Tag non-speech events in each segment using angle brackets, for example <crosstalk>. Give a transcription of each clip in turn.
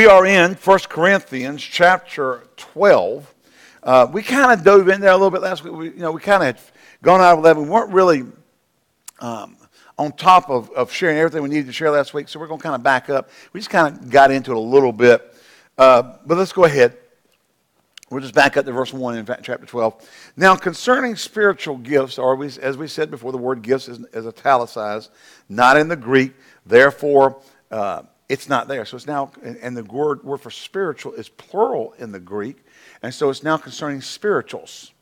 We are in 1 Corinthians chapter 12. Uh, we kind of dove in there a little bit last week. We, you know, we kind of had gone out of 11. We weren't really um, on top of, of sharing everything we needed to share last week, so we're going to kind of back up. We just kind of got into it a little bit. Uh, but let's go ahead. We'll just back up to verse 1 in chapter 12. Now, concerning spiritual gifts, or we, as we said before, the word gifts is, is italicized, not in the Greek. Therefore, uh, it's not there. So it's now, and the word, word for spiritual is plural in the Greek, and so it's now concerning spirituals.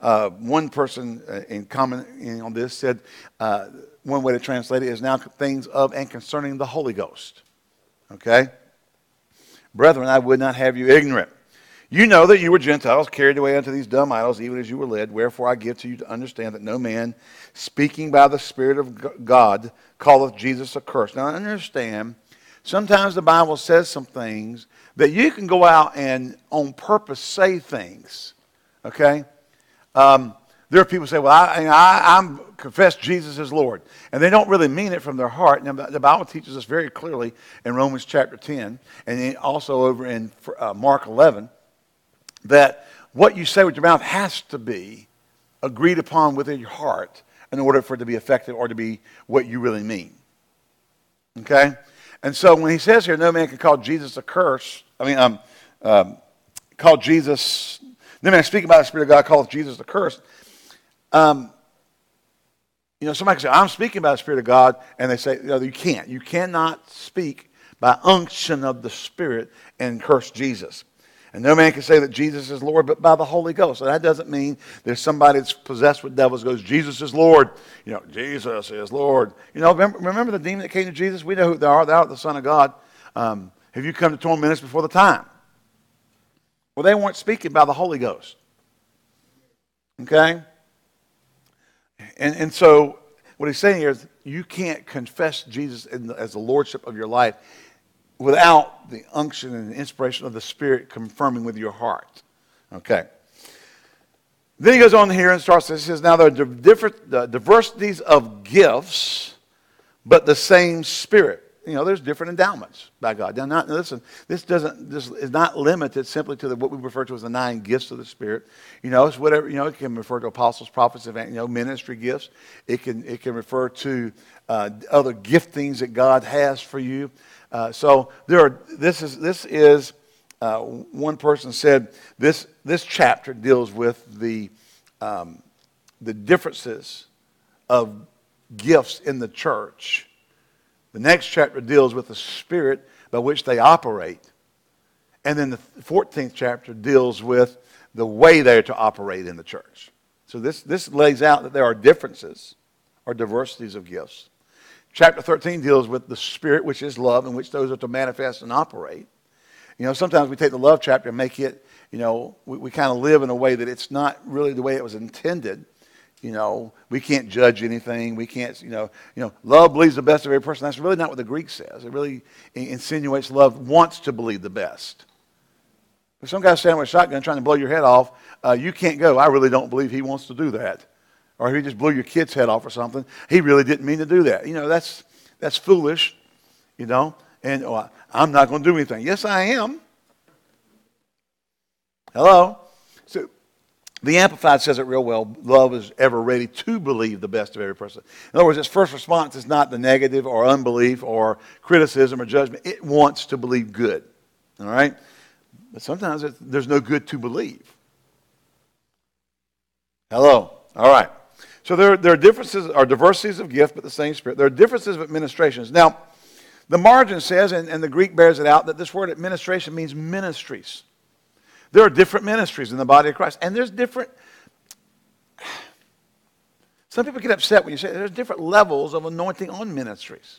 Uh, one person uh, in commenting on this said, uh, one way to translate it is now things of and concerning the Holy Ghost. Okay? Brethren, I would not have you ignorant. You know that you were Gentiles, carried away unto these dumb idols, even as you were led. Wherefore I give to you to understand that no man, speaking by the Spirit of God, calleth Jesus accursed. Now understand Sometimes the Bible says some things that you can go out and on purpose say things. Okay? Um, there are people who say, Well, I, I, I'm confess Jesus is Lord. And they don't really mean it from their heart. Now, the Bible teaches us very clearly in Romans chapter 10 and also over in uh, Mark 11 that what you say with your mouth has to be agreed upon within your heart in order for it to be effective or to be what you really mean. Okay? And so when he says here, no man can call Jesus a curse, I mean, um, um, call Jesus, no man speaking by the Spirit of God calls Jesus a curse. Um, you know, somebody can say, I'm speaking by the Spirit of God, and they say, no, you can't. You cannot speak by unction of the Spirit and curse Jesus. And no man can say that Jesus is Lord but by the Holy Ghost. So that doesn't mean there's somebody that's possessed with devils goes, Jesus is Lord. You know, Jesus is Lord. You know, remember, remember the demon that came to Jesus? We know who they are. They are the Son of God. Um, have you come to torment us before the time? Well, they weren't speaking by the Holy Ghost. Okay? And, and so what he's saying here is you can't confess Jesus the, as the lordship of your life without the unction and inspiration of the Spirit confirming with your heart. Okay. Then he goes on here and starts, he says, Now there are different uh, diversities of gifts, but the same Spirit. You know, there's different endowments by God. Now, not, listen, this doesn't, this is not limited simply to the, what we refer to as the nine gifts of the Spirit. You know, it's whatever, you know, it can refer to apostles, prophets, you know, ministry gifts. It can, it can refer to uh, other giftings that God has for you. Uh, so there are, this is, this is uh, one person said this, this chapter deals with the, um, the differences of gifts in the church. The next chapter deals with the spirit by which they operate. And then the 14th chapter deals with the way they're to operate in the church. So this, this lays out that there are differences or diversities of gifts. Chapter 13 deals with the Spirit, which is love, in which those are to manifest and operate. You know, sometimes we take the love chapter and make it, you know, we, we kind of live in a way that it's not really the way it was intended. You know, we can't judge anything. We can't, you know, you know, love believes the best of every person. That's really not what the Greek says. It really insinuates love wants to believe the best. If some guy's standing with a shotgun trying to blow your head off, uh, you can't go, I really don't believe he wants to do that or he just blew your kid's head off or something. He really didn't mean to do that. You know, that's, that's foolish, you know. And oh, I'm not going to do anything. Yes, I am. Hello? The Amplified says it real well. Love is ever ready to believe the best of every person. In other words, its first response is not the negative or unbelief or criticism or judgment. It wants to believe good. All right? But sometimes there's no good to believe. Hello? All right. So there, there are differences, or diversities of gift, but the same Spirit. There are differences of administrations. Now, the margin says, and, and the Greek bears it out, that this word administration means ministries. There are different ministries in the body of Christ, and there's different. Some people get upset when you say there's different levels of anointing on ministries.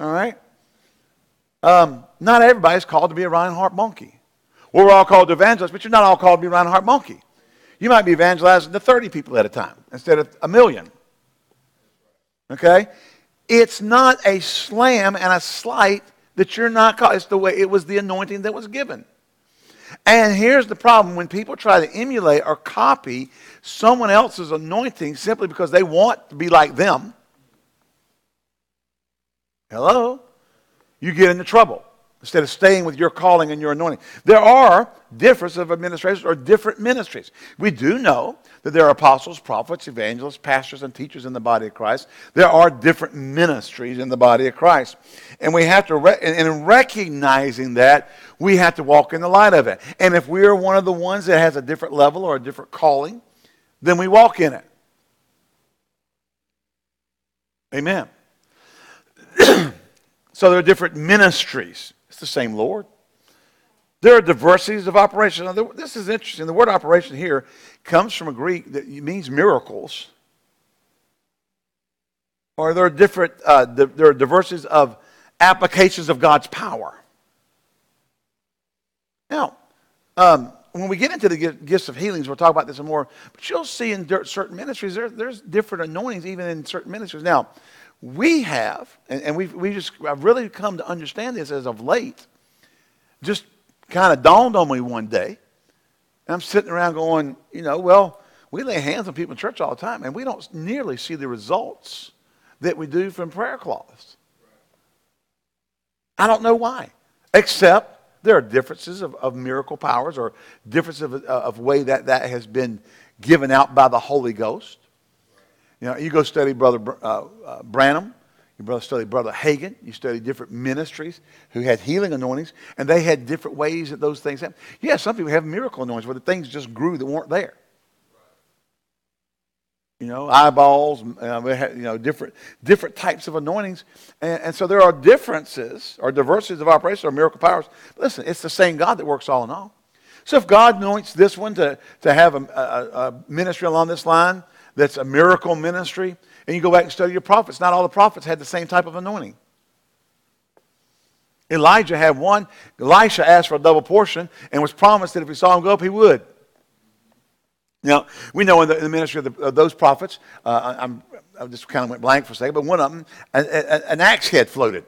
All right? Um, not everybody's called to be a Reinhard Bonnke. We're all called to evangelize, but you're not all called to be Reinhard Bonnke. You might be evangelizing to 30 people at a time instead of a million. Okay? It's not a slam and a slight that you're not called. It's the way it was the anointing that was given. And here's the problem when people try to emulate or copy someone else's anointing simply because they want to be like them. Hello? You get into trouble. Instead of staying with your calling and your anointing. There are differences of administrations or different ministries. We do know that there are apostles, prophets, evangelists, pastors, and teachers in the body of Christ. There are different ministries in the body of Christ. And we have to, re- and in recognizing that, we have to walk in the light of it. And if we are one of the ones that has a different level or a different calling, then we walk in it. Amen. <clears throat> so there are different ministries. The same Lord. There are diversities of operation. Now, this is interesting. The word operation here comes from a Greek that means miracles. Or there are different, uh, there are diversities of applications of God's power. Now, um, when we get into the gifts of healings, we'll talk about this some more. But you'll see in certain ministries, there, there's different anointings even in certain ministries. Now, we have, and, and we've, we just, I've really come to understand this as of late, just kind of dawned on me one day. And I'm sitting around going, you know, well, we lay hands on people in church all the time, and we don't nearly see the results that we do from prayer cloths. I don't know why, except there are differences of, of miracle powers or differences of, of way that that has been given out by the Holy Ghost. You know, you go study Brother uh, uh, Branham, you brother study Brother Hagin, you study different ministries who had healing anointings, and they had different ways that those things happened. Yeah, some people have miracle anointings where the things just grew that weren't there you know, eyeballs, uh, you know, different, different types of anointings. And, and, so there are differences or diversities of operations or miracle powers. But listen, it's the same God that works all in all. So if God anoints this one to, to have a, a, a ministry along this line that's a miracle ministry, and you go back and study your prophets, not all the prophets had the same type of anointing. Elijah had one. Elisha asked for a double portion and was promised that if he saw him go up, he would. Now, we know in the, in the ministry of, the, of, those prophets, uh, I'm, I just kind of went blank for a second, but one of them, an, an axe head floated.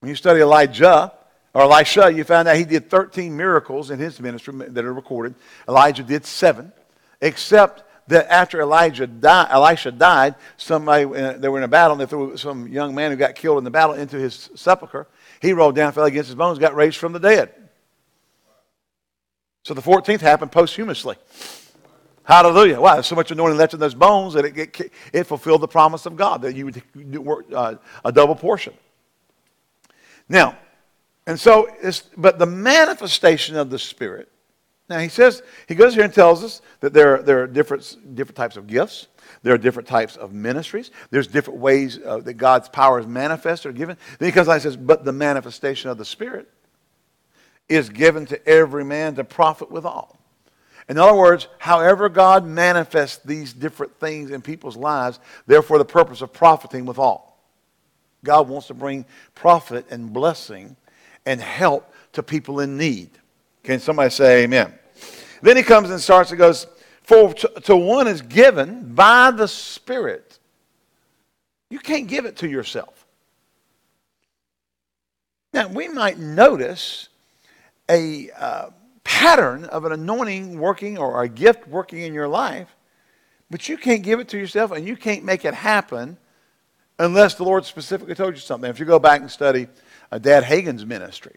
When you study Elijah, or Elisha, you find out he did 13 miracles in his ministry that are recorded. Elijah did seven, except that after Elijah died, Elisha died, somebody, uh, they were in a battle, and they threw some young man who got killed in the battle into his sepulcher. He rolled down, fell against his bones, got raised from the dead. So the 14th happened posthumously. Hallelujah. Wow, there's so much anointing left in those bones that it, it, it fulfilled the promise of God that you would work uh, a double portion. Now, and so, but the manifestation of the Spirit. Now, he says, he goes here and tells us that there, there are different, different types of gifts. There are different types of ministries. There's different ways uh, that God's power is manifested or given. Then he comes and says, but the manifestation of the Spirit is given to every man to profit withal. In other words, however God manifests these different things in people's lives, therefore the purpose of profiting with all. God wants to bring profit and blessing and help to people in need. Can somebody say amen? Then he comes and starts and goes, For to, to one is given by the Spirit. You can't give it to yourself. Now, we might notice a uh, pattern of an anointing working or a gift working in your life, but you can't give it to yourself and you can't make it happen unless the Lord specifically told you something. If you go back and study uh, Dad Hagin's ministry,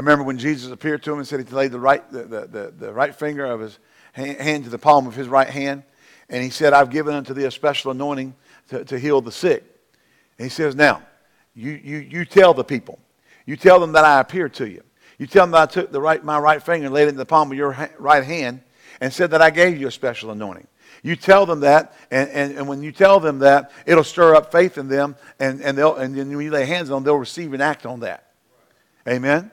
I remember when Jesus appeared to him and said he laid the right, the, the, the, the right finger of his hand to the palm of his right hand, and he said, I've given unto thee a special anointing to, to heal the sick. And he says, Now, you, you, you tell the people, you tell them that I appeared to you. You tell them that I took the right, my right finger and laid it in the palm of your ha- right hand and said that I gave you a special anointing. You tell them that, and, and, and when you tell them that, it'll stir up faith in them, and, and, they'll, and then when you lay hands on them, they'll receive and act on that. Amen?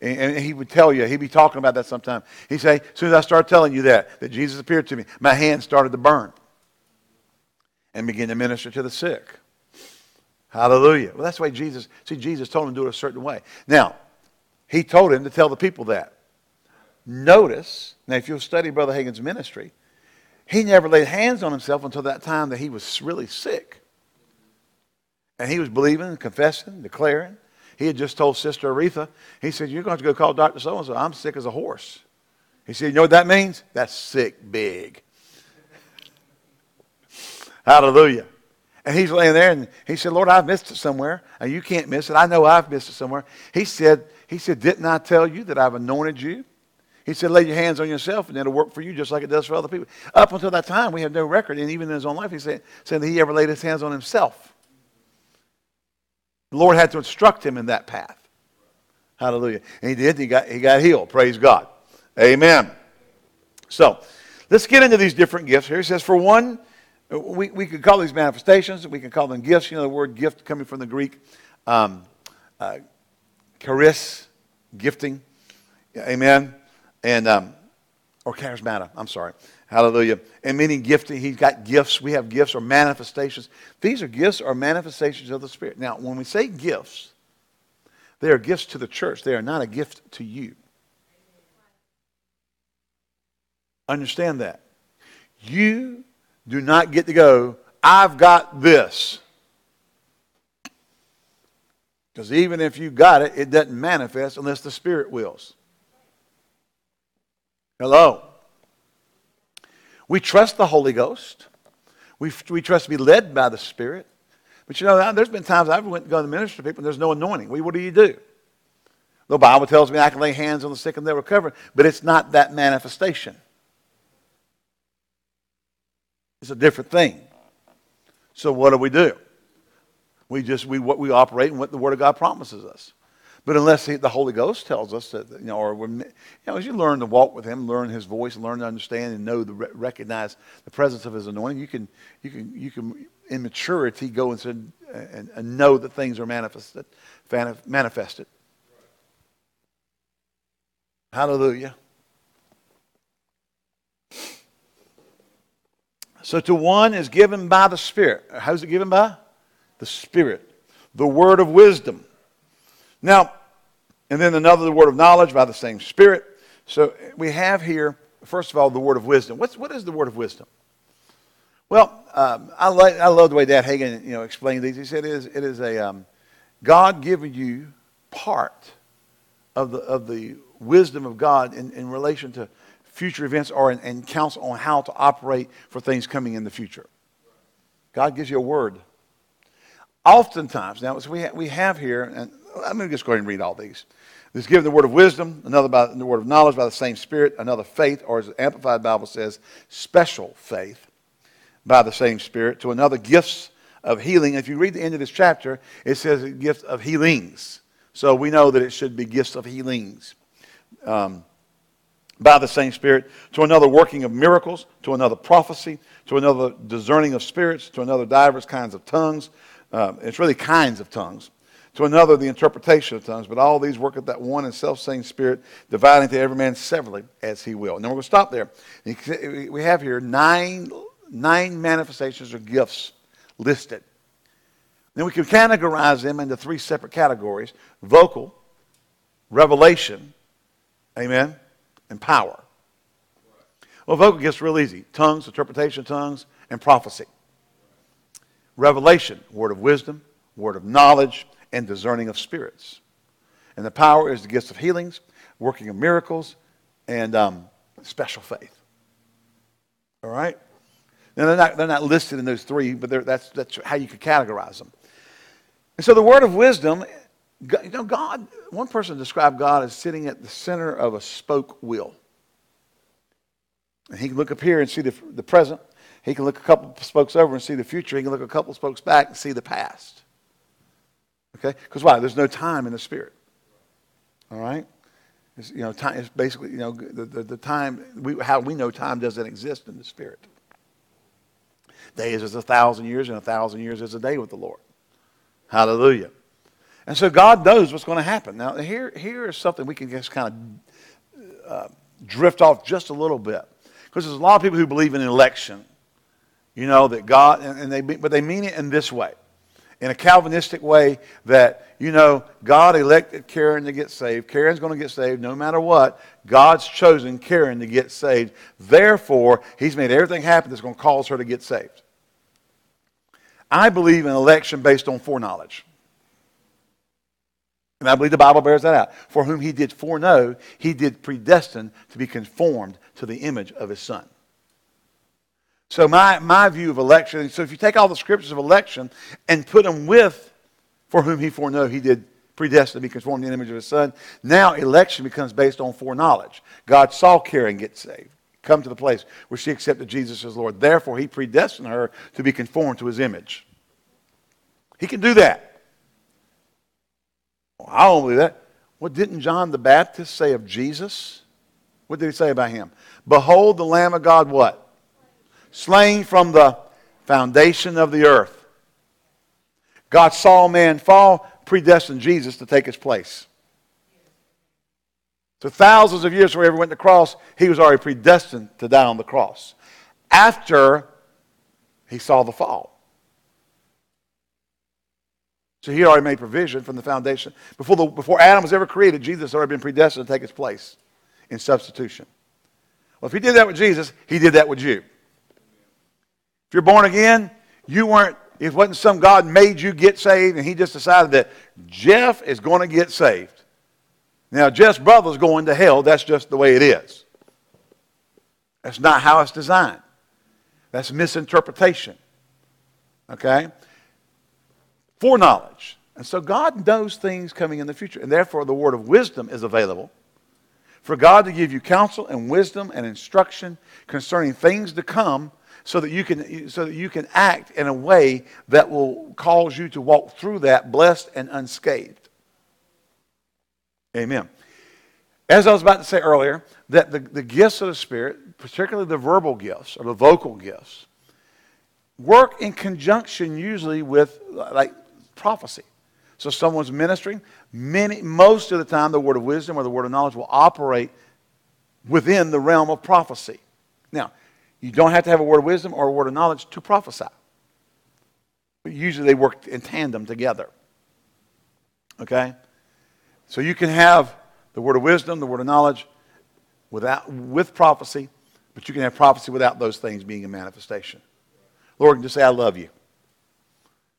And, he would tell you, he'd be talking about that sometime. He'd say, as soon as I start telling you that, that Jesus appeared to me, my hands started to burn and begin to minister to the sick. Hallelujah. Well, that's why Jesus, see, Jesus told him to do it a certain way. Now, he told him to tell the people that. Notice, now if you'll study Brother Hagin's ministry, he never laid hands on himself until that time that he was really sick. And he was believing, confessing, declaring. He had just told Sister Oretha, he said, You're going to, to go call Dr. So and so. I'm sick as a horse. He said, You know what that means? That's sick big. <laughs> Hallelujah. And he's laying there and he said, Lord, I've missed it somewhere. And you can't miss it. I know I've missed it somewhere. He said, he said, Didn't I tell you that I've anointed you? He said, Lay your hands on yourself and it'll work for you just like it does for other people. Up until that time, we had no record. And even in his own life, he said, said that he ever laid his hands on himself. The Lord had to instruct him in that path. Hallelujah. And he did. He got, he got healed. Praise God. Amen. So, let's get into these different gifts here. He says, for one, we, we could call these manifestations. We can call them gifts. You know, the word gift coming from the Greek, um, uh, charis, gifting. Amen. And, um, or charismata. I'm sorry. Hallelujah. And meaning gifting, he's got gifts. We have gifts or manifestations. These are gifts or manifestations of the Spirit. Now, when we say gifts, they are gifts to the church. They are not a gift to you. Understand that. You do not get to go, I've got this. Because even if you got it, it doesn't manifest unless the Spirit wills. Hello. We trust the Holy Ghost. We, we trust to be led by the Spirit. But you know, there's been times I've went to go to minister to people and there's no anointing. Well, what do you do? The Bible tells me I can lay hands on the sick and they'll recover, but it's not that manifestation. It's a different thing. So what do we do? We just we what we operate in what the Word of God promises us. But unless he, the Holy Ghost tells us that, you know, or when, you know, as you learn to walk with Him, learn His voice, learn to understand and know the recognize the presence of His anointing, you can you can you can in maturity go and, and, and know that things are manifested manifested. Hallelujah. So to one is given by the Spirit. How's it given by? The Spirit. The word of wisdom. Now, and then another, the word of knowledge by the same Spirit. So we have here, first of all, the word of wisdom. What's, what is the word of wisdom? Well, um, I, like, I love the way Dad Hagin you know, explained these. He said it is, it is a um, God giving you part of the, of the wisdom of God in, in relation to future events or in, in counsel on how to operate for things coming in the future. God gives you a word. Oftentimes, now we, ha- we have here, and I'm going to just go ahead and read all these. This given the word of wisdom, another by the word of knowledge by the same Spirit, another faith, or as the Amplified Bible says, special faith by the same Spirit, to another gifts of healing. If you read the end of this chapter, it says gifts of healings. So we know that it should be gifts of healings. Um, by the same Spirit, to another working of miracles, to another prophecy, to another discerning of spirits, to another divers kinds of tongues. Uh, it's really kinds of tongues. To another, the interpretation of tongues. But all these work at that one and self same Spirit, dividing to every man severally as he will. And then we're going to stop there. We have here nine, nine manifestations or gifts listed. Then we can categorize them into three separate categories vocal, revelation, amen, and power. Well, vocal gets real easy tongues, interpretation of tongues, and prophecy. Revelation, word of wisdom, word of knowledge, and discerning of spirits. And the power is the gifts of healings, working of miracles, and um, special faith. All right? Now, they're not, they're not listed in those three, but that's, that's how you could categorize them. And so the word of wisdom you know, God, one person described God as sitting at the center of a spoke wheel. And he can look up here and see the, the present. He can look a couple spokes over and see the future. He can look a couple spokes back and see the past. Okay? Because why? There's no time in the spirit. All right? It's, you know, time is basically, you know, the, the, the time, we, how we know time doesn't exist in the spirit. Days is a thousand years, and a thousand years is a day with the Lord. Hallelujah. And so God knows what's going to happen. Now, here, here is something we can just kind of uh, drift off just a little bit. Because there's a lot of people who believe in election. You know, that God, and they, but they mean it in this way. In a Calvinistic way, that, you know, God elected Karen to get saved. Karen's going to get saved no matter what. God's chosen Karen to get saved. Therefore, He's made everything happen that's going to cause her to get saved. I believe in election based on foreknowledge. And I believe the Bible bears that out. For whom he did foreknow, he did predestine to be conformed to the image of his son. So my, my view of election, so if you take all the scriptures of election and put them with for whom he foreknow, he did predestined to be conformed to the image of his son. Now election becomes based on foreknowledge. God saw Karen get saved, come to the place where she accepted Jesus as Lord. Therefore, he predestined her to be conformed to his image. He can do that. Well, I don't believe that. What didn't John the Baptist say of Jesus? What did he say about him? Behold the Lamb of God, what? Slain from the foundation of the earth. God saw man fall, predestined Jesus to take his place. So thousands of years before he ever went to the cross, he was already predestined to die on the cross. After he saw the fall. So he already made provision from the foundation. Before, the, before Adam was ever created, Jesus had already been predestined to take his place in substitution. Well, if he did that with Jesus, he did that with you. You're born again, you weren't it wasn't some God made you get saved and he just decided that Jeff is going to get saved. Now, Jeff's brother's going to hell. That's just the way it is. That's not how it's designed. That's misinterpretation. Okay? Foreknowledge. And so God knows things coming in the future. And therefore, the word of wisdom is available for God to give you counsel and wisdom and instruction concerning things to come so that you can so that you can act in a way that will cause you to walk through that blessed and unscathed. Amen. As I was about to say earlier, that the, the gifts of the Spirit, particularly the verbal gifts or the vocal gifts, work in conjunction usually with like prophecy. So someone's ministering, many most of the time the word of wisdom or the word of knowledge will operate within the realm of prophecy. Now, you don't have to have a word of wisdom or a word of knowledge to prophesy. But usually they work in tandem together. Okay? So you can have the word of wisdom, the word of knowledge without, with prophecy, but you can have prophecy without those things being a manifestation. Lord can just say, I love you.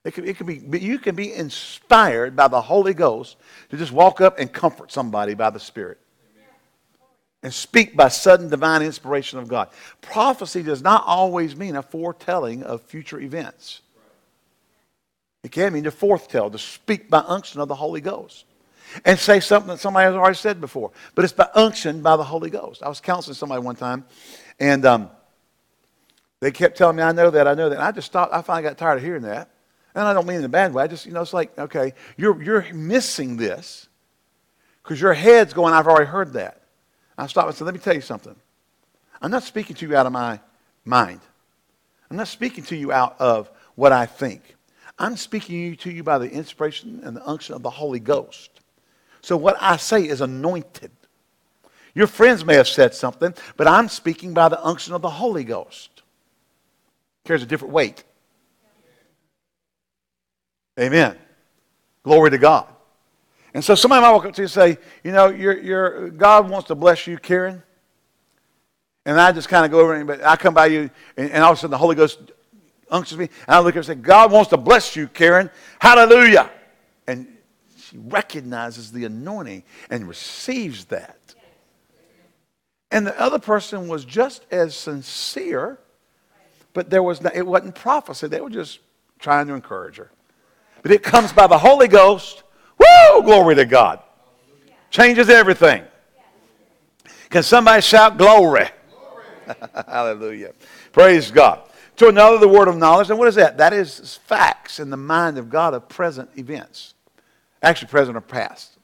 It can, it can be, you can be inspired by the Holy Ghost to just walk up and comfort somebody by the Spirit and speak by sudden divine inspiration of God. Prophecy does not always mean a foretelling of future events. It can mean to foretell, to speak by unction of the Holy Ghost. And say something that somebody has already said before. But it's by unction by the Holy Ghost. I was counseling somebody one time, and um, they kept telling me, I know that, I know that. And I just stopped. I finally got tired of hearing that. And I don't mean in a bad way. I just, you know, it's like, okay, you're, you're missing this because your head's going, I've already heard that. I stopped and said, Let me tell you something. I'm not speaking to you out of my mind. I'm not speaking to you out of what I think. I'm speaking to you by the inspiration and the unction of the Holy Ghost. So what I say is anointed. Your friends may have said something, but I'm speaking by the unction of the Holy Ghost. Carries a different weight. Amen. Glory to God. And so somebody might walk up to you and say, you know, you're, you're, God wants to bless you, Karen. And I just kind of go over and but I come by you, and, and all of a sudden the Holy Ghost unctions me, and I look at her and say, God wants to bless you, Karen. Hallelujah. And she recognizes the anointing and receives that. And the other person was just as sincere, but there was it wasn't prophecy. They were just trying to encourage her. But it comes by the Holy Ghost Woo! Glory to God. Changes everything. Can somebody shout glory? glory. <laughs> Hallelujah. Praise God. To another, the word of knowledge. And what is that? That is facts in the mind of God of present events. Actually, present or past.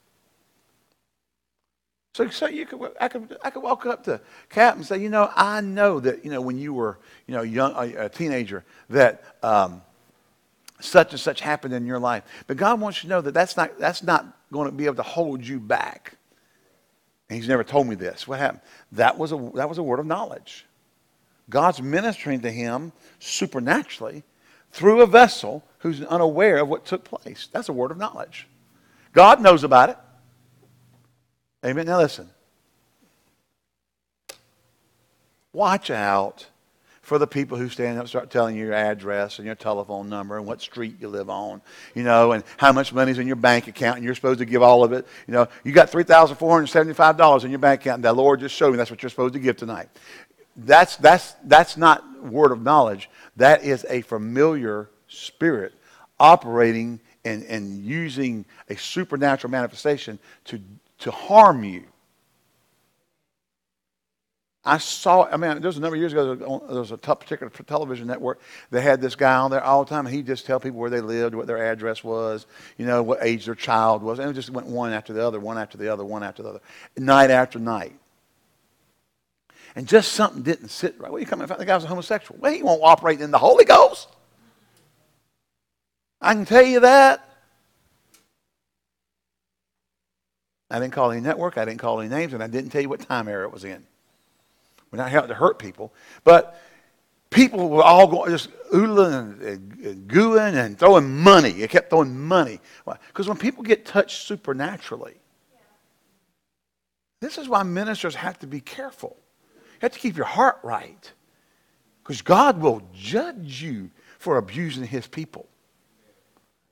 So, so you could, I could, I could walk up to Cap and say, you know, I know that, you know, when you were, you know, young, a, a teenager, that um, such and such happened in your life. But God wants you to know that that's not, that's not going to be able to hold you back. And he's never told me this. What happened? That was a, that was a word of knowledge. God's ministering to him supernaturally through a vessel who's unaware of what took place. That's a word of knowledge. God knows about it. Amen. Now listen. Watch out for the people who stand up start telling you your address and your telephone number and what street you live on, you know, and how much money's in your bank account and you're supposed to give all of it. You know, you got $3,475 in your bank account and the Lord just showed me that's what you're supposed to give tonight. that's, that's, that's not word of knowledge. That is a familiar spirit operating and, and using a supernatural manifestation to, to harm you. I saw, I mean, there was a number of years ago, there was a particular television network that had this guy on there all the time, he'd just tell people where they lived, what their address was, you know, what age their child was, and it just went one after the other, one after the other, one after the other, night after night. And just something didn't sit right. Well, you and find the guy was a homosexual. Well, he won't operate in the Holy Ghost. I can tell you that. I didn't call any network, I didn't call any names, and I didn't tell you what time era it was in. We're not out to hurt people, but people were all going just oodling and, gooing and throwing money. They kept throwing money because when people get touched supernaturally, this is why ministers have to be careful. You have to keep your heart right because God will judge you for abusing His people.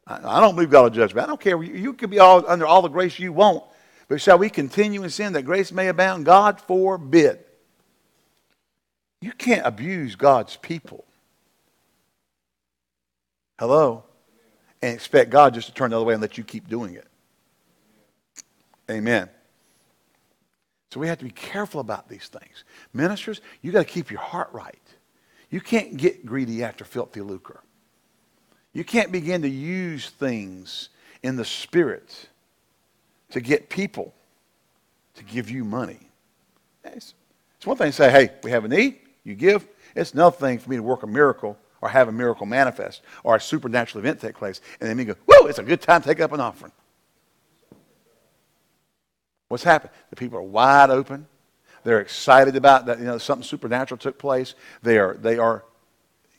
I, I don't believe God will judge me. I don't care. You, you could be all, under all the grace you want, but shall we continue in sin that grace may abound? God forbid. You can't abuse God's people. Hello? And expect God just to turn the other way and let you keep doing it. Amen. So we have to be careful about these things. Ministers, you got to keep your heart right. You can't get greedy after filthy lucre. You can't begin to use things in the spirit to get people to give you money. It's, one thing to say, hey, we have a need you give. It's another thing for me to work a miracle or have a miracle manifest or a supernatural event take place. And then me go, whoa, it's a good time to take up an offering. What's happened? The people are wide open. They're excited about that, you know, something supernatural took place. They are, they are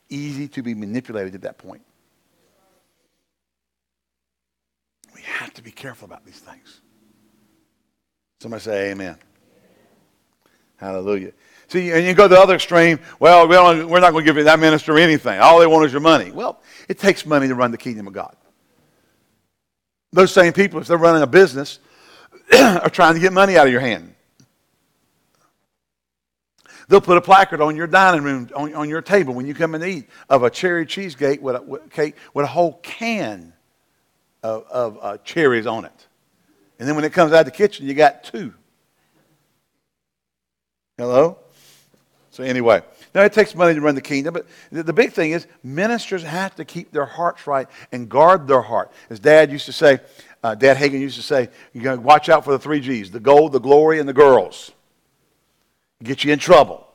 easy to be manipulated at that point. We have to be careful about these things. Somebody say amen. Hallelujah. See, and you go to the other extreme. Well, we're not going to give you that minister anything. All they want is your money. Well, it takes money to run the kingdom of God. Those same people, if they're running a business, <clears throat> are trying to get money out of your hand. They'll put a placard on your dining room, on, on your table when you come and eat, of a cherry cheesecake with a, with, cake, with a whole can of, of uh, cherries on it. And then when it comes out of the kitchen, you got two. Hello? So, anyway, now it takes money to run the kingdom, but the big thing is ministers have to keep their hearts right and guard their heart. As Dad used to say, uh, Dad Hagin used to say, you got to watch out for the three G's the gold, the glory, and the girls. Get you in trouble.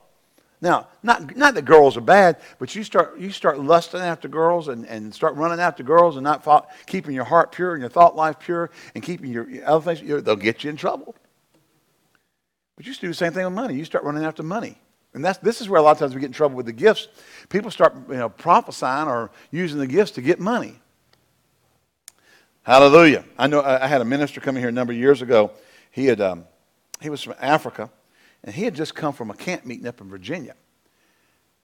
Now, not, not that girls are bad, but you start, you start lusting after girls and, and start running after girls and not thought, keeping your heart pure and your thought life pure and keeping your other things, they'll get you in trouble. But you to do the same thing with money. You start running after money. And that's, this is where a lot of times we get in trouble with the gifts. People start you know, prophesying or using the gifts to get money. Hallelujah. I know I had a minister coming here a number of years ago. He, had, um, he was from Africa, and he had just come from a camp meeting up in Virginia.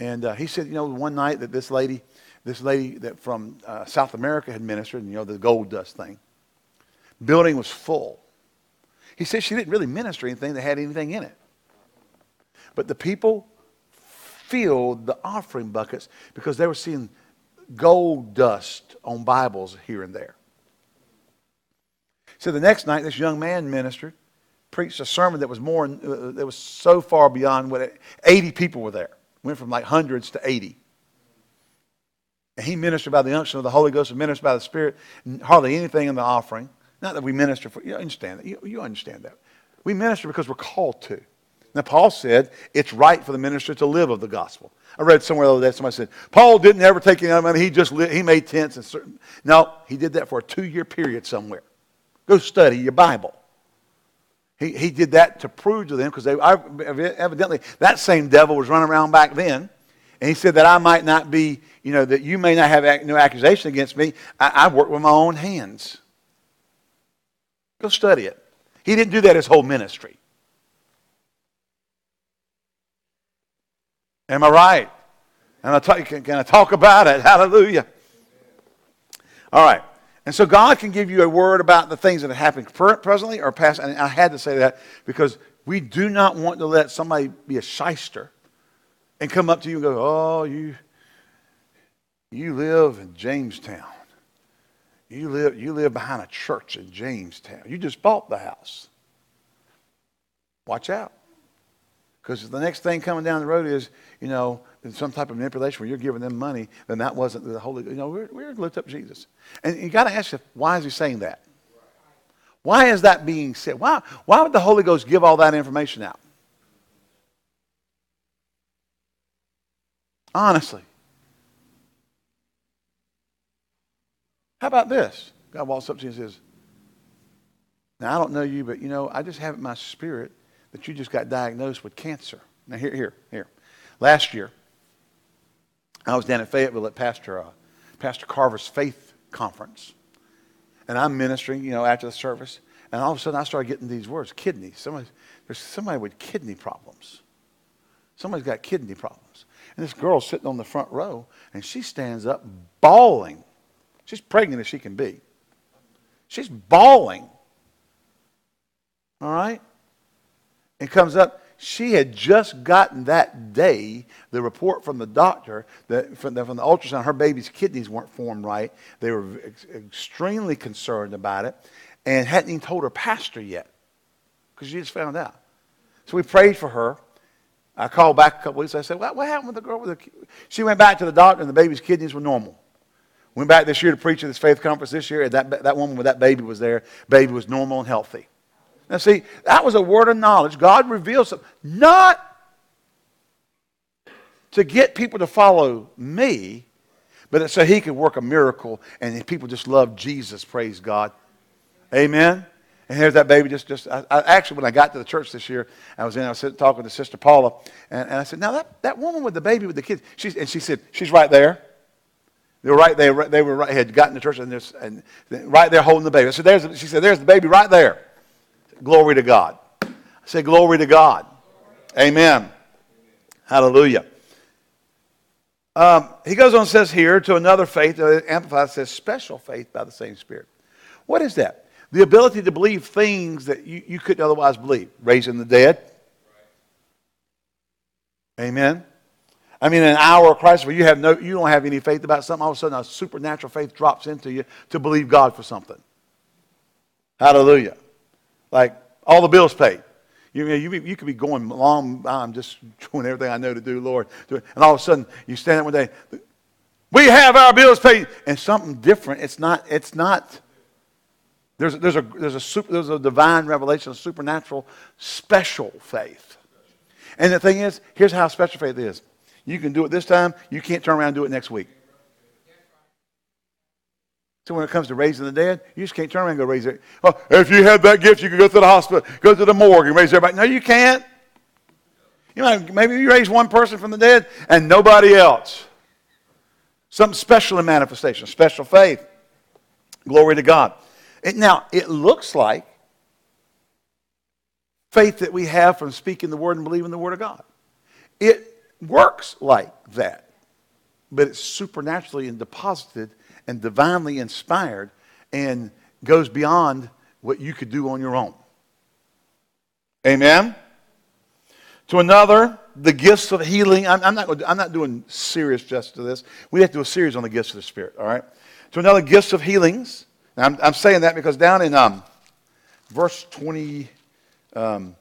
And uh, he said, you know, one night that this lady, this lady that from uh, South America had ministered, and you know, the gold dust thing, building was full. He said she didn't really minister anything that had anything in it. But the people filled the offering buckets because they were seeing gold dust on Bibles here and there. So the next night, this young man ministered, preached a sermon that was more, uh, that was so far beyond what it, 80 people were there. Went from like hundreds to 80. And he ministered by the unction of the Holy Ghost and ministered by the Spirit, hardly anything in the offering. Not that we minister for, you understand that. You, you understand that. We minister because we're called to. Now, Paul said it's right for the minister to live of the gospel. I read somewhere the other day, somebody said, Paul didn't ever take any money. He just he made tents and certain. No, he did that for a two year period somewhere. Go study your Bible. He, he did that to prove to them because they evidently that same devil was running around back then. And he said that I might not be, you know, that you may not have no accusation against me. I, I work with my own hands. Go study it. He didn't do that his whole ministry. Am I right? And I talk, can, can I talk about it? <laughs> Hallelujah. All right. And so God can give you a word about the things that are happening presently or past. And I had to say that because we do not want to let somebody be a shyster and come up to you and go, Oh, you, you live in Jamestown. You live, you live behind a church in Jamestown. You just bought the house. Watch out. Because the next thing coming down the road is, you know, some type of manipulation where you're giving them money, then that wasn't the Holy, you know, we're, we're up Jesus. And you got to ask yourself, why is he saying that? Why is that being said? Why, why would the Holy Ghost give all that information out? Honestly. How about this? God walks up to you and says, Now, I don't know you, but you know, I just have it in my spirit that you just got diagnosed with cancer. Now, here, here, here. Last year, I was down at Fayetteville at Pastor, uh, Pastor Carver's Faith Conference. And I'm ministering, you know, after the service. And all of a sudden, I started getting these words kidney. Somebody, there's somebody with kidney problems. Somebody's got kidney problems. And this girl's sitting on the front row, and she stands up bawling She's pregnant as she can be. She's bawling. All right? And comes up. She had just gotten that day the report from the doctor that from the, from the ultrasound, her baby's kidneys weren't formed right. They were ex- extremely concerned about it and hadn't even told her pastor yet because she just found out. So we prayed for her. I called back a couple weeks. I said, what, what happened with the girl with the She went back to the doctor and the baby's kidneys were normal. Went back this year to preach at this faith conference this year, and that, that woman with that baby was there. Baby was normal and healthy. Now, see, that was a word of knowledge. God revealed something. Not to get people to follow me, but so he could work a miracle and people just love Jesus, praise God. Amen. And here's that baby just, just I, I, actually, when I got to the church this year, I was in, I was sitting, talking to Sister Paula, and, and I said, now that, that woman with the baby with the kids, she's, and she said, she's right there. They were right there. They were right, had gotten to church and, and right there holding the baby. So there's, she said, "There's the baby right there." Glory to God. I said, "Glory to God." Amen. Hallelujah. Um, he goes on and says here to another faith, uh, Amplified says special faith by the same Spirit. What is that? The ability to believe things that you, you couldn't otherwise believe. Raising the dead. Amen. I mean, an hour of crisis where you have no, you don't have any faith about something, all of a sudden a supernatural faith drops into you to believe God for something. Hallelujah. Like all the bills paid. You, you, you could be going long, I'm just <laughs> doing everything I know to do, Lord. And all of a sudden you stand up one day, we have our bills paid, and something different. It's not, it's not, there's, there's, a, there's, a super, there's a divine revelation, a supernatural, special faith. And the thing is, here's how special faith is. You can do it this time, you can't turn around and do it next week. So when it comes to raising the dead, you just can't turn around and go raise it. Oh, if you had that gift, you could go to the hospital, go to the morgue, and raise everybody. No, you can't. You know, maybe you raise one person from the dead and nobody else. Something special in manifestation, special faith. Glory to God. It, now, it looks like faith that we have from speaking the word and believing the word of God. It works like that, but it's supernaturally and deposited and divinely inspired and goes beyond what you could do on your own. Amen? To another, the gifts of healing. I'm, I'm, not, I'm not doing serious justice to this. We have to do a series on the gifts of the Spirit, all right? To another, gifts of healings. Now, I'm, I'm saying that because down in um, verse 28, um,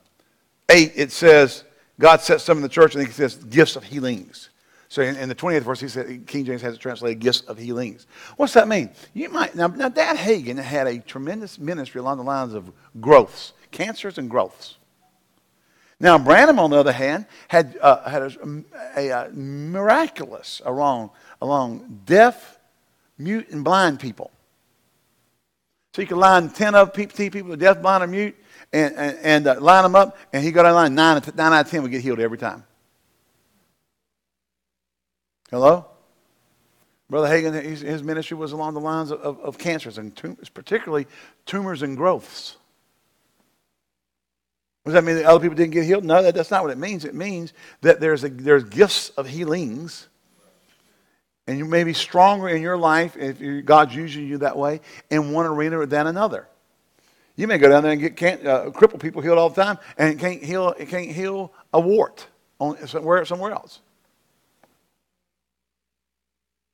it says, God set some in the church, and he says gifts of healings. So in, in, the 20th verse, he said, King James has it translated gifts of healings. What's that mean? You might, now, now, Dad Hagin had a tremendous ministry along the lines of growths, cancers and growths. Now, Branham, on the other hand, had, uh, had a, a, a, miraculous along, along deaf, mute, and blind people. So you could line 10 of people, people, deaf, blind, and mute, and, and, and uh, line them up, and he got a line. Nine, nine out of ten would get healed every time. Hello? Brother Hagin, his, ministry was along the lines of, of, of cancers, and tumors, particularly tumors and growths. Does that mean that other people didn't get healed? No, that, that's not what it means. It means that there's, a, there's gifts of healings, and you may be stronger in your life if God's using you that way in one arena than another. You may go down there and get can't, uh, crippled people healed all the time, and can't heal, it can't heal a wart on, somewhere, somewhere else.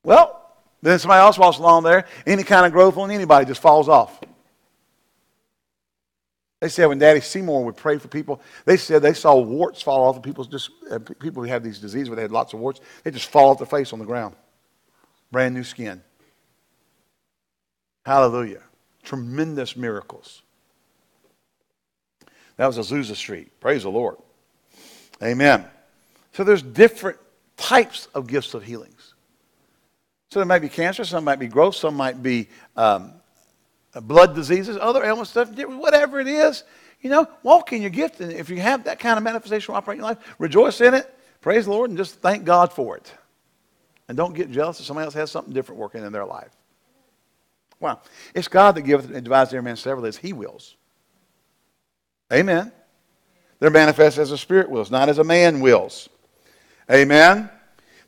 Well, then somebody else walks along there, any kind of growth on anybody just falls off. They said when Daddy Seymour would pray for people, they said they saw warts fall off of people's just uh, people who had these diseases where they had lots of warts, they just fall off their face on the ground. Brand new skin. Hallelujah. Tremendous miracles. That was Azusa Street. Praise the Lord. Amen. So there's different types of gifts of healings. So there might be cancer, some might be growth, some might be um, blood diseases, other ailments, stuff, whatever it is. You know, walk in your gift. And if you have that kind of manifestation operating in your life, rejoice in it, praise the Lord, and just thank God for it. And don't get jealous if somebody else has something different working in their life. Wow. It's God that giveth and divides every man severally as he wills. Amen. They're manifest as a spirit wills, not as a man wills. Amen.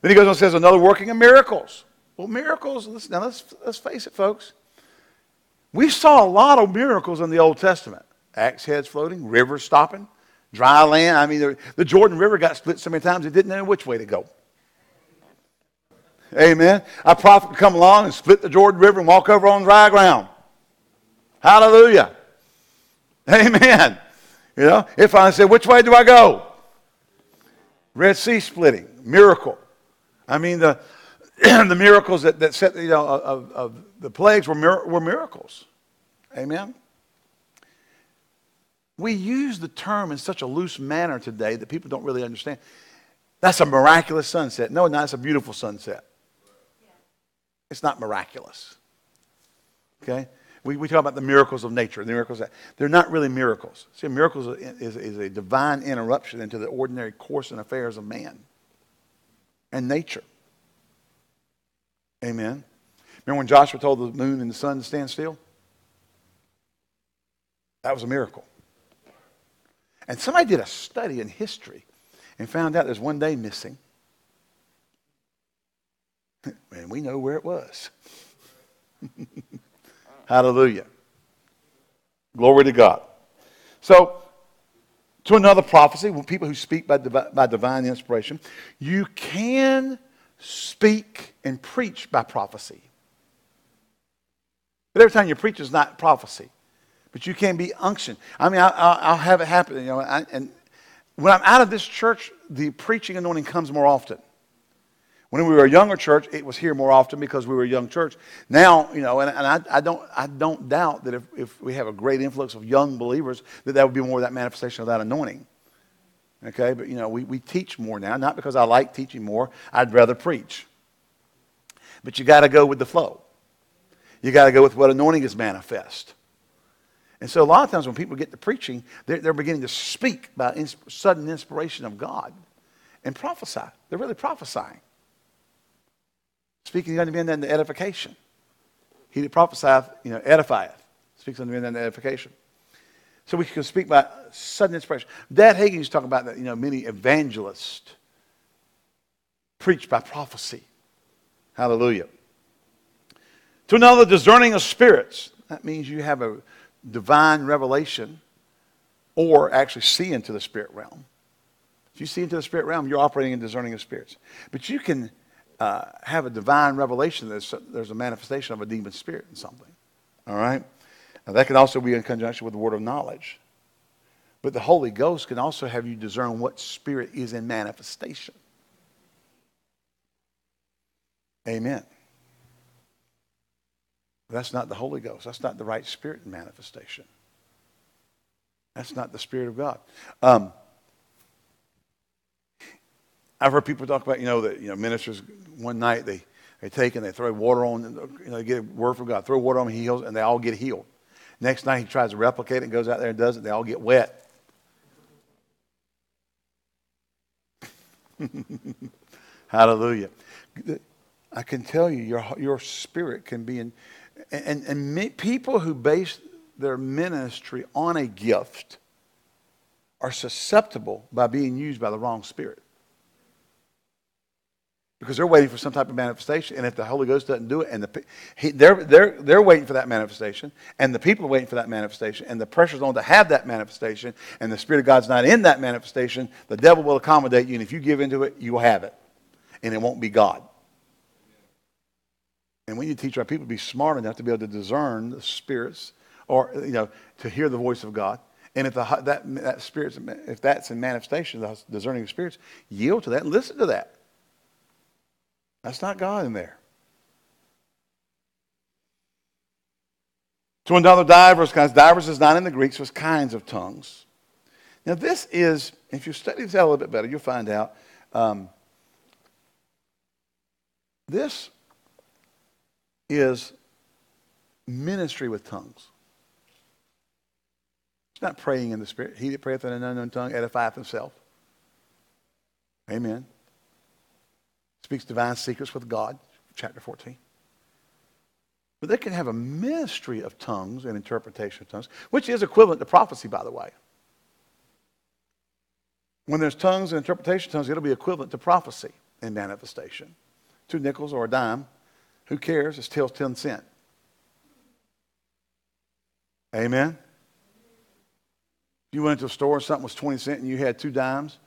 Then he goes on and says, another working of miracles. Well, miracles, now let's, let's face it, folks. We saw a lot of miracles in the Old Testament. Axe heads floating, rivers stopping, dry land. I mean, the, the Jordan River got split so many times it didn't know which way to go. Amen. A prophet would come along and split the Jordan River and walk over on dry ground. Hallelujah. Amen. You know, if I said, which way do I go? Red Sea splitting, miracle. I mean, the, <clears throat> the miracles that, that set, you know, of, of the plagues were, mir- were miracles. Amen. We use the term in such a loose manner today that people don't really understand. That's a miraculous sunset. No, no, it's a beautiful sunset. It's not miraculous. Okay? We, we talk about the miracles of nature, the miracles that they're not really miracles. See, miracles is, is a divine interruption into the ordinary course and affairs of man and nature. Amen. Remember when Joshua told the moon and the sun to stand still? That was a miracle. And somebody did a study in history and found out there's one day missing. <laughs> And we know where it was. <laughs> Hallelujah. Glory to God. So, to another prophecy, people who speak by, divi- by divine inspiration, you can speak and preach by prophecy. But every time you preach is not prophecy, but you can be unction. I mean, I, will have it happen. You know, I, and when I'm out of this church, the preaching anointing comes more often. When we were a younger church, it was here more often because we were a young church. Now, you know, and, and I, I, don't, I don't doubt that if, if we have a great influx of young believers, that that would be more of that manifestation of that anointing. Okay, but you know, we, we teach more now, not because I like teaching more, I'd rather preach. But you got to go with the flow. You got to go with what anointing is manifest. And so a lot of times when people get to preaching, they're, they're beginning to speak by sudden inspiration of God and prophesy. They're really prophesying. Speaking unto men the edification. He that prophesieth, you know, edifieth. Speaks unto men the edification. So we can speak by sudden inspiration. Dad Hagin used to talk about that, you know, many evangelists preach by prophecy. Hallelujah. To another, discerning of spirits. That means you have a divine revelation or actually see into the spirit realm. If you see into the spirit realm, you're operating in discerning of spirits. But you can uh, have a divine revelation that there's a manifestation of a demon spirit in something. All right? Now, that can also be in conjunction with the word of knowledge. But the Holy Ghost can also have you discern what spirit is in manifestation. Amen. That's not the Holy Ghost. That's not the right spirit in manifestation. That's not the Spirit of God. Um, I've heard people talk about, you know, that you know ministers one night they, they take and they throw water on, you know, they get a word from God, throw water on them, he heals, and they all get healed. Next night he tries to replicate it and goes out there and does it, they all get wet. <laughs> Hallelujah. I can tell you, your, your spirit can be in. And, and me, people who base their ministry on a gift are susceptible by being used by the wrong spirit because they're waiting for some type of manifestation. And if the Holy Ghost doesn't do it, and the, he, they're, they're, they're waiting for that manifestation, and the people are waiting for that manifestation, and the pressure's on to have that manifestation, and the Spirit of God's not in that manifestation, the devil will accommodate you, and if you give into it, you will have it. And it won't be God. And we need to teach our people to be smart enough to be able to discern the spirits or, you know, to hear the voice of God. And if the, that, that spirit, if that's in manifestation, the discerning spirits, yield to that and listen to that. That's not God in there. To another diverse kinds. Diverse is not in the Greek, so it's kinds of tongues. Now, this is, if you study this out a little bit better, you'll find out um, this is ministry with tongues. It's not praying in the Spirit. He that prayeth in an unknown tongue edifieth himself. Amen. Speaks divine secrets with God, chapter 14. But they can have a ministry of tongues and interpretation of tongues, which is equivalent to prophecy, by the way. When there's tongues and interpretation of tongues, it'll be equivalent to prophecy and manifestation. Two nickels or a dime. Who cares? It's still 10 cent. Amen? If you went into a store and something was 20 cent and you had two dimes,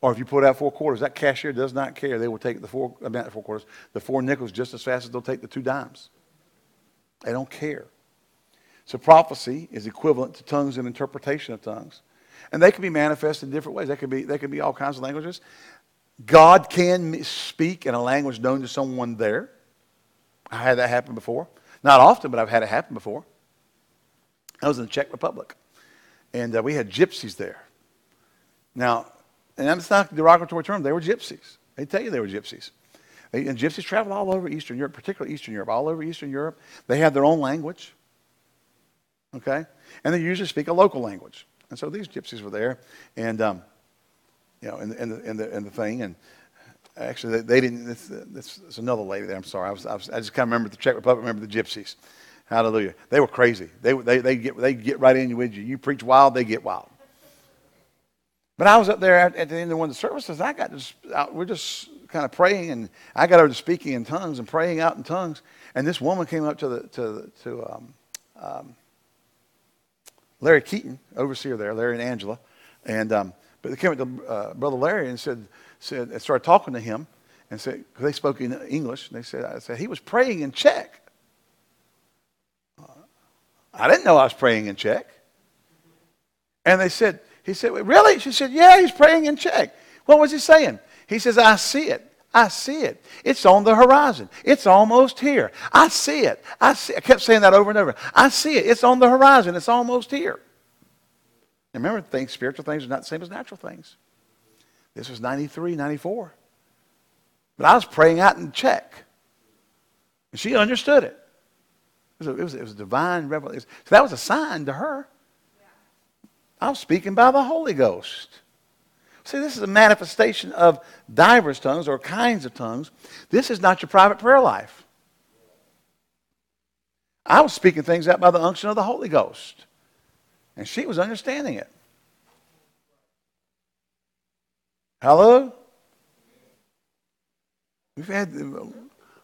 or if you put out four quarters, that cashier does not care. They will take the four, I mean, four quarters, the four nickels just as fast as they'll take the two dimes. They don't care. So prophecy is equivalent to tongues and interpretation of tongues. And they can be manifested in different ways. They can be, they can be all kinds of languages. God can speak in a language known to someone there. I had that happen before. Not often, but I've had it happen before. I was in the Czech Republic, and uh, we had gypsies there. Now, and that's not a derogatory term, they were gypsies. They tell you they were gypsies. They, and gypsies travel all over Eastern Europe, particularly Eastern Europe, all over Eastern Europe. They have their own language, okay? And they usually speak a local language. And so these gypsies were there, and, um, you know, in, in, the, in, the, in the thing, and actually they, they didn't, this, this, this another lady there, I'm sorry. I, was, I, was, I just kind of remember the Czech Republic, remember the gypsies. Hallelujah. They were crazy. They, they, they, get, they get right in with you. You preach wild, they get wild. But I was up there at, the end of one of the services. I got just, we're just kind of praying, and I got over to speaking in tongues and praying out in tongues. And this woman came up to the to to um, um, Larry Keaton, overseer there, Larry and Angela, and um, but they came up to uh, Brother Larry and said said and started talking to him, and said because they spoke in English, and they said I said he was praying in Czech. Uh, I didn't know I was praying in Czech. And they said, he said, really? She said, yeah, he's praying in Czech. What was he saying? He says, I see it. I see it. It's on the horizon. It's almost here. I see it. I see. I kept saying that over and over. I see it. It's on the horizon. It's almost here. And remember, things, spiritual things are not the same as natural things. This was 93, 94. But I was praying out in Czech. And she understood it. It was a, it was, it was divine revelation. So that was a sign to her. I'm speaking by the Holy Ghost. See, this is a manifestation of diverse tongues or kinds of tongues. This is not your private prayer life. I was speaking things out by the unction of the Holy Ghost, and she was understanding it. Hello? We've had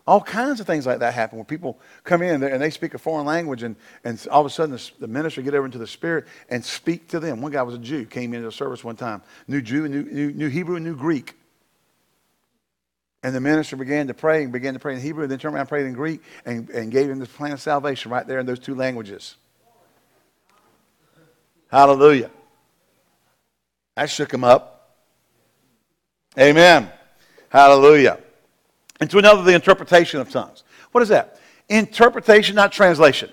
all kinds of things like that happen where people come in and they speak a foreign language, and, and all of a sudden the, minister get over into the spirit and speak to them. One guy was a Jew, came into the service one time, knew Jew, knew, knew, knew Hebrew, and knew Greek. And the minister began to pray and began to pray in Hebrew, and then turned around and prayed in Greek and, and gave him the plan of salvation right there in those two languages. Hallelujah. That shook him up. Amen. Hallelujah and to another the interpretation of tongues. What is that? Interpretation, not translation.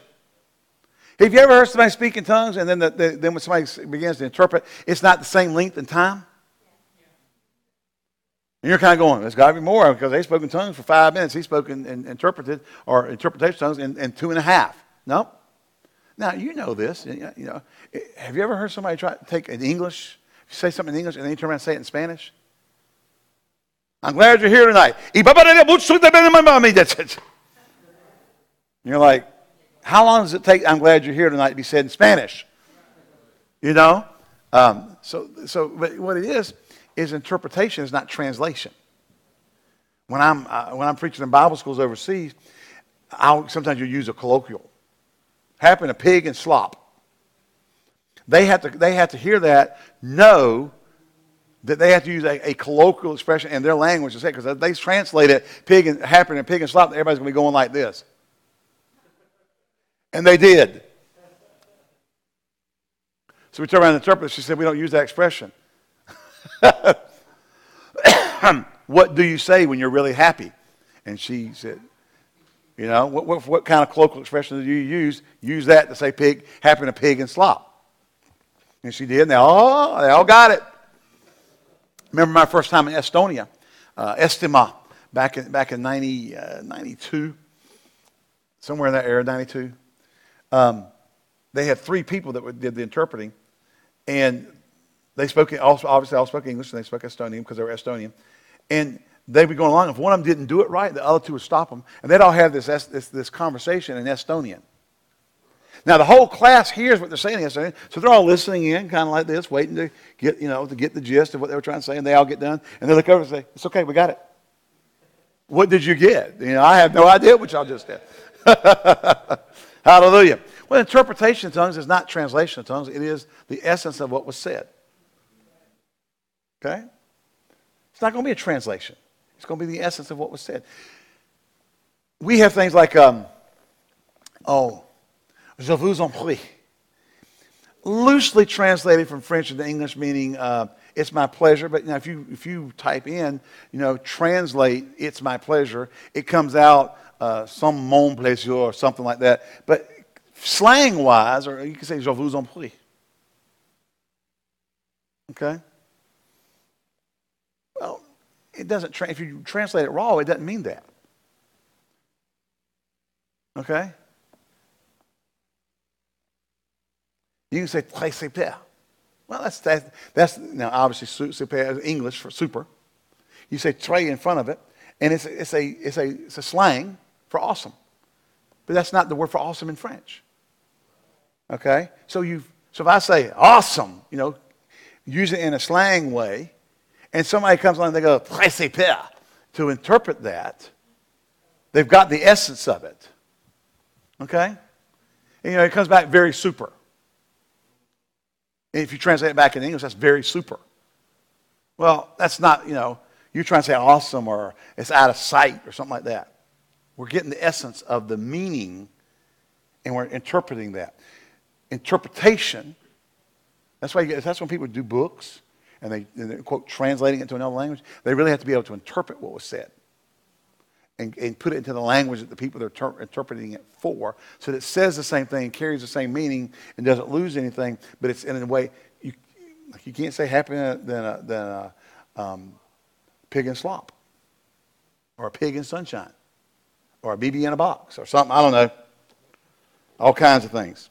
Have you ever heard somebody speak in tongues and then, the, the, then when somebody begins to interpret, it's not the same length and time? And you're kind of going, there's got to be more because they spoke in tongues for five minutes. He spoke and interpreted or interpretation tongues in, in two and a half. No. Now, you know this. You know, eh, have you ever heard somebody try to take an English, say something in English, and then you turn around and say it in Spanish? I'm glad you're here tonight. You're like, how long does it take? I'm glad you're here tonight to be said in Spanish. You know? Um, so, so but what it is, is interpretation is not translation. When I'm, uh, when I'm preaching in Bible schools overseas, I'll, sometimes you use a colloquial. Happen a pig and slop. They have, to, they have to hear that, know that they have to use a, a colloquial expression in their language to say because they translate it pig and happen and pig and slop, everybody's going to be going like this. And they did. So we turned around and interpreted. She said, We don't use that expression. <laughs> what do you say when you're really happy? And she said, You know, what, what, what kind of colloquial expression do you use? Use that to say pig, happen to pig and slop. And she did, and they all, they all got it. Remember my first time in Estonia, uh, Estima, back in, back in 90, uh, 92, somewhere in that era, 92. Um, they had three people that did the interpreting, and they spoke, also, obviously, all spoke English, and they spoke Estonian because they were Estonian. And they'd be going along. If one of them didn't do it right, the other two would stop them. And they'd all have this, this, this conversation in Estonian. Now the whole class hears what they're saying, yesterday. so they're all listening in, kind of like this, waiting to get, you know, to get the gist of what they were trying to say, and they all get done, and they look over and say, "It's okay, we got it." What did you get? You know, I have no idea what y'all just did. <laughs> Hallelujah. Well, interpretation of tongues is not translation of tongues; it is the essence of what was said. Okay, it's not going to be a translation; it's going to be the essence of what was said. We have things like, um, oh Je vous en prie. Loosely translated from French into English, meaning uh, it's my pleasure. But you if, you, if you type in, you know, translate it's my pleasure, it comes out uh, some mon plaisir or something like that. But slang wise, or you can say je vous en prie. Okay? Well, it doesn't, tra- if you translate it raw, it doesn't mean that. Okay? You can say très super. Well, that's, that's, that's now obviously super is English for super. You say très in front of it, and it's, it's, a, it's, a, it's a slang for awesome. But that's not the word for awesome in French. Okay? So, you so if I say awesome, you know, use it in a slang way, and somebody comes along and they go, très super, to interpret that, they've got the essence of it. Okay? And, you know, it comes back very super. If you translate it back in English, that's very super. Well, that's not, you know, you're trying to say awesome or it's out of sight or something like that. We're getting the essence of the meaning and we're interpreting that. Interpretation, that's why get, that's when people do books and they, and they, quote, translating it to another language. They really have to be able to interpret what was said and, and put it into the language that the people they're ter- interpreting it for so that it says the same thing, carries the same meaning, and doesn't lose anything, but it's in a way you, you can't say happier than a, than a um, pig in slop or a pig in sunshine or a BB in a box or something. I don't know. All kinds of things.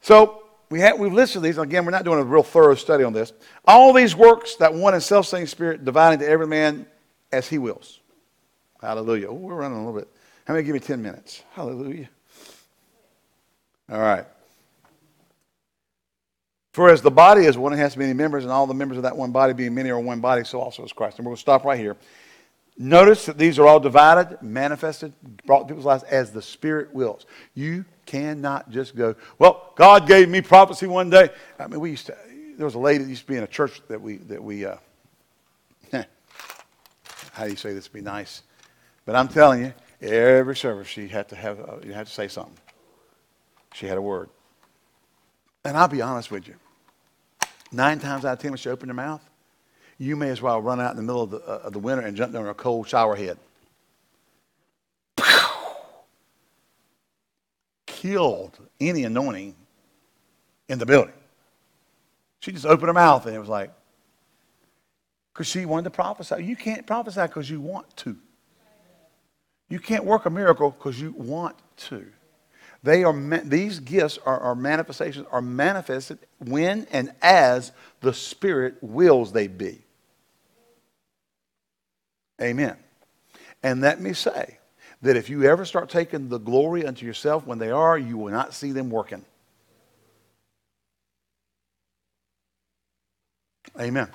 So we have, we've listed these. Again, we're not doing a real thorough study on this. All these works that one and self-same spirit dividing to every man as he wills. Hallelujah. Oh, we're running a little bit. How many give me 10 minutes? Hallelujah. All right. For as the body is one, it has many members, and all the members of that one body being many are one body, so also is Christ. And we're going to stop right here. Notice that these are all divided, manifested, brought to people's lives as the Spirit wills. You cannot just go, well, God gave me prophecy one day. I mean, we used to, there was a lady that used to be in a church that we, that we, uh, <laughs> how do you say this? Be nice. But I'm telling you, every service she had to have, uh, you had to say something. She had a word. And I'll be honest with you. Nine times out of ten, when she opened her mouth, you may as well run out in the middle of the, uh, of the winter and jump down a cold shower head. Killed any anointing in the building. She just opened her mouth and it was like, because she wanted to prophesy. You can't prophesy because you want to. You can't work a miracle because you want to. They are, these gifts are, are manifestations, are manifested when and as the Spirit wills they be. Amen. And let me say that if you ever start taking the glory unto yourself when they are, you will not see them working. Amen.